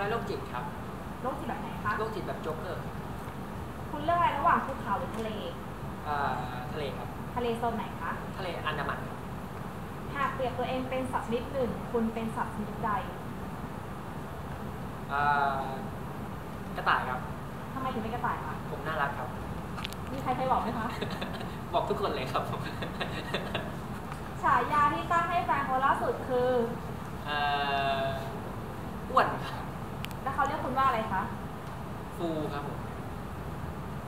ร้ายโรคจิตครับโรคจิตแบบไหนคะโรคจิตแบบโจ๊กเกอร์คุณเลือกอะไรระหว่างภูเขาหรือทะเลอ่าทะเลครับ ทะเลโซนไหนคะ ทะเลอันดามันครับหากเปรียบตัวเองเป็นสัตว์ชนิดหนึ่ง คุณเป็นสัตว์ชนิดใดอ่ากระต่ายครับ ทำไมถึงเป็นกระต่ายคะ ผมน่ารักครับ มีใครเคยบอกไหมคะ บอกทุกคนเลยครับฉายาที่ตั้งให้แฟนคนล่าสุดคือ เอ่ออ้วนครับแล้ วเขาเรียกคุณว่าอะไรคะ ฟูครับผม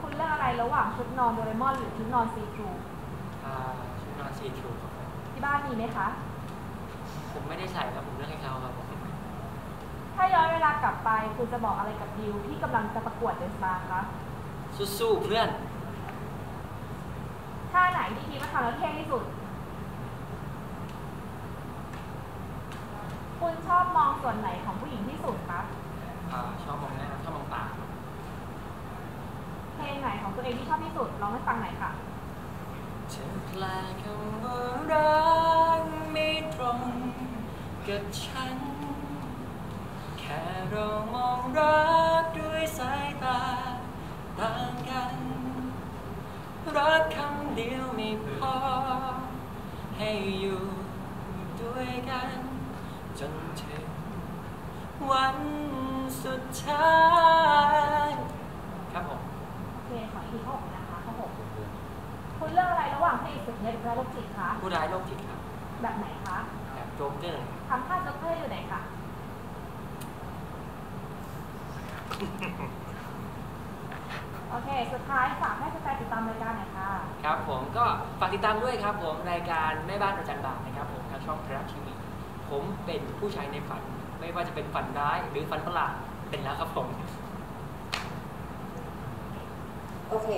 คุณเลือกอะไรระหว่างชุดนอนโดเรมอนหรือชุดนอนซีทรูอ่าชุดนอนซีทรูครับผมที่บ้านมีไหมคะ ผมไม่ได้ใส่ครับผมเลือกให้เขาครับผมถ้าย้อนเวลากลับไปคุณจะบอกอะไรกับดิวที่กำลังจะประกวดเดนสตาร์คะสู้ๆเพื่อนท่าไหนที่คิดว่าทำแล้วเท่ที่สุด คุณชอบมองส่วนไหนของผู้หญิงที่สุดคะ อ่าชอบมองหน้าชอบมองตาเพลงไหนของตัวเองที่ชอบที่สุดร้องให้ฟังหน่อยค่ะเธอแปลคำว่ารักไม่ตรงกับฉัน แค่เรามองรักด้วยสายตาต่างกัน รักคำเดียวไม่พอ ให้อยู่ด้วยกัน จนถึงวัน สุดท้ายครับผมโอเคขออีกทีข้อหกนะคะข้อหกคุณเลือกอะไรระหว่างพระเอกสุดเด็ดและโรคจิตคะผู้ร้ายโรคจิตครับ แบบไหนคะแบบโจ๊กเกอร์ทำท่าโจ๊กเกอร์อยู่ไหนคะโอเค สุดท้ายฝากให้แฟนๆติดตามรายการหน่อยค่ะ ครับผมก็ฝากติดตามด้วยครับผม รายการแม่บ้านประจันบานนะครับผมทางช่องไทยรัฐทีวี ผมเป็นผู้ชายในฝัน ไม่ว่าจะเป็นฝันร้ายหรือฝันประหลาดเป็นแล้วครับผม โอเค